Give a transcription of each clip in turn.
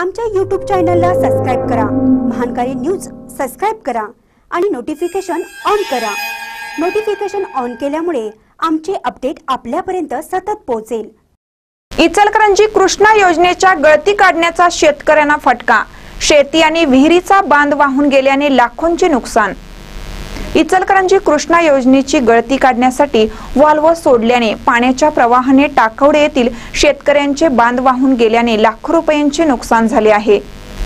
आमच्या यूट्यूब चॅनलला सबस्क्राईब करा. महानकारी न्यूज सबस्क्राईब करा आणि नोटिफिकेशन ऑन करा. नोटिफिकेशन ऑन केल्यामुळे आमचे अपडेट आपल्यापर्यंत सतत पोहोचेल. इचलकरंजी कृष्णा योजनेच्या गळती काढण्याचा शेतकऱ्यांना फटका. शेती आणि विहिरीचा बांध वाहून गेल्याने लाखोंचे नुकसान. इचलकरंजी कृष्णा योजनेची गळती काढण्यासाठी वाल्व सोडल्याने पाण्याच्या प्रवाहाने टाकवडे येथील शेतकऱ्यांचे बांध वाहून गेल्याने लाखो रुपयांचे नुकसान झाले आहे.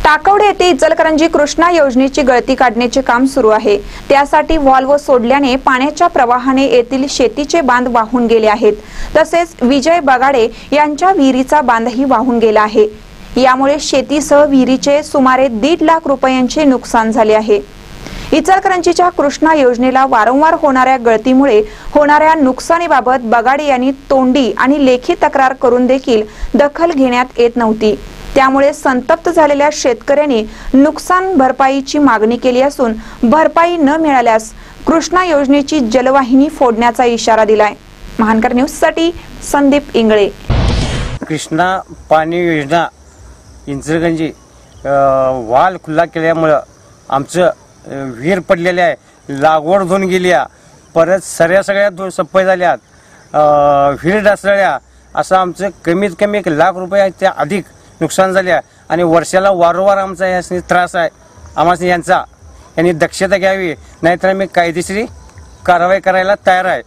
टाकवडे येथे इचलकरंजी कृष्णा योजनेची गळती काढण्याचे काम सुरू आहे. त्यासाठी व्हॉल्व सोडल्याने पाण्याच्या प्रवाहाने येथील शेतीचे बांध वाहून गेले आहेत. तसेच विजय बगाडे यांच्या विहिरीचा बांधही वाहून गेला आहे. यामुळे शेतीसह विहिरीचे सुमारे दीड लाख रुपयांचे नुकसान झाले आहे. इचलकरंजीच्या कृष्णा योजनेला वारंवार होणाऱ्या गळतीमुळे होणाऱ्या नुकसानीबाबत बगाडे यांनी तोंडी आणि लेखी तक्रार करून देखील दखल घेण्यात येत नव्हती. त्यामुळे संतप्त झालेल्या शेतकऱ्यांनी नुकसान भरपाईची मागणी केली असून भरपाई न मिळाल्यास कृष्णा योजनेची जलवाहिनी फोडण्याचा इशारा दिलाय. महानकर न्यूजसाठी संदीप इंगळे. कृष्णा पाणी योजना इंचरगंजी वाल खुल्ला केल्यामुळं आमचं विहीर पडलेली आहे. लागवड धुवून गेल्या परत सऱ्या सगळ्या धु सप्पय झाल्यात. विहीर ढासळल्या. असं आमचं कमीत कमी एक लाख रुपयाच्या अधिक नुकसान झाल्या आणि वर्षाला वारंवार आमचा यासनी त्रास आहे. आम्हाला यांचा. यांनी दक्षता घ्यावी. नाहीतर आम्ही कायदेशीर कारवाई करायला तयार आहे.